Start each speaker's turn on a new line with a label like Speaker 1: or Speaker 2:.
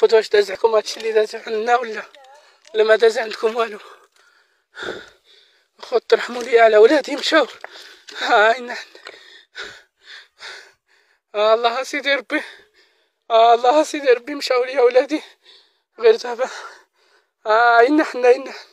Speaker 1: خوت واش داز عليكم هادشي اللي داز عندنا ولا ولا ما داز عندكم والو؟ خوت ترحموا لي على ولادي مشاو. هاي نحن آه الله سيدي ربي. آه الله سيدي ربي مشاو لي ولادي. غير دابا. آه، هاي نحن هاي نحن